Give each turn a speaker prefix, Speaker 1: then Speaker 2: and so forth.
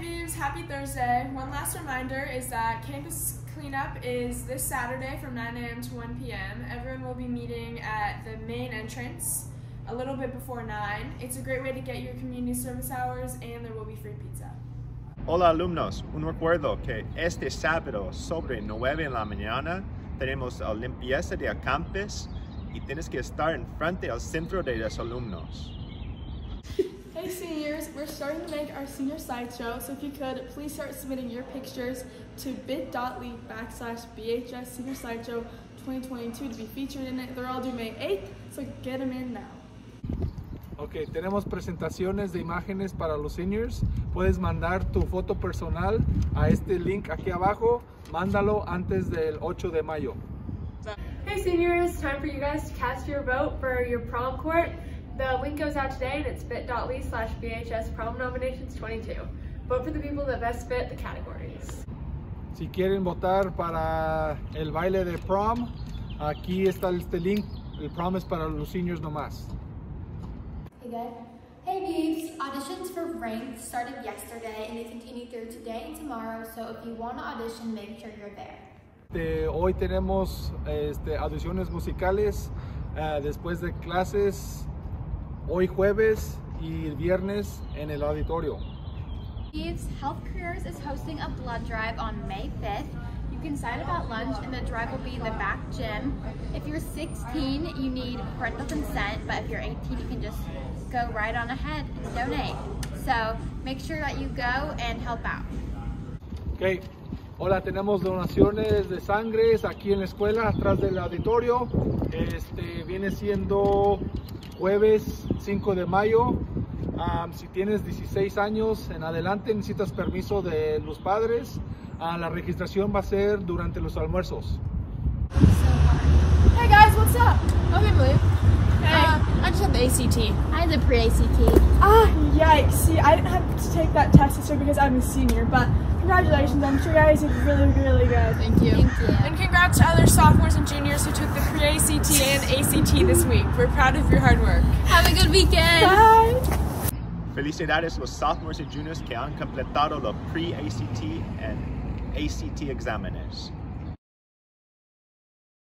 Speaker 1: Vives, happy Thursday. One last reminder is that campus cleanup is this Saturday from 9 a.m. to 1 p.m. Everyone will be meeting at the main entrance a little bit before 9. It's a great way to get your community service hours and there will be free pizza.
Speaker 2: Hola alumnos, un recuerdo que este sábado sobre 9 en la mañana tenemos la limpieza de campus y tienes que estar en frente al centro de los alumnos.
Speaker 3: Hey seniors, we're starting to make our senior slideshow, so if you could, please start submitting your pictures to bit.ly backslash BHS Senior Slideshow 2022 to be featured in it. They're all due May 8th, so get them in now.
Speaker 4: Ok, tenemos presentaciones de imágenes para los seniors. Puedes mandar tu foto personal a este link aquí abajo. Mándalo antes del 8 de mayo.
Speaker 5: Hey seniors, time for you guys to cast your vote for your prom court. The link goes out today and it's bit.ly slash BHS prom nominations 22. Vote for the people that best fit the categories.
Speaker 4: Si quieren votar para el baile de prom, aquí está este link. El prom es para los seniors nomás.
Speaker 6: Hey good. Hey Beeves, auditions for Rank started yesterday and they continue through today and tomorrow, so if you want to audition, make sure you're there.
Speaker 4: Este, hoy tenemos este, audiciones musicales eh, después de clases, hoy jueves y el viernes en el auditorio.
Speaker 6: Beeves Health Careers is hosting a blood drive on May 5th. You can sign up at lunch and the drive will be in the back gym. If you're 16, you need parental consent, but if you're 18, you can just go right on ahead and donate. So make sure that you go and help out.
Speaker 4: Ok, hola, tenemos donaciones de sangre aquí en la escuela, atrás del auditorio. Este viene siendo jueves 5 de mayo. Um, si tienes 16 años en adelante, necesitas permiso de los padres. Uh, la registración va a ser durante los almuerzos.
Speaker 3: Hey guys, what's up? I'm Emily. Uh, I just had the ACT.
Speaker 6: I had the pre-ACT.
Speaker 3: Ah, yikes. See, I didn't have to take that test this year because I'm a senior, but congratulations. I'm sure you guys did really, really good.
Speaker 1: Thank you.
Speaker 6: Thank you.
Speaker 1: And congrats to other sophomores and juniors who took the pre-ACT and ACT this week. We're proud of your hard work.
Speaker 6: Have a good weekend.
Speaker 3: Bye.
Speaker 2: Felicidades los sophomores y juniors que han completado los pre-ACT and ACT exámenes.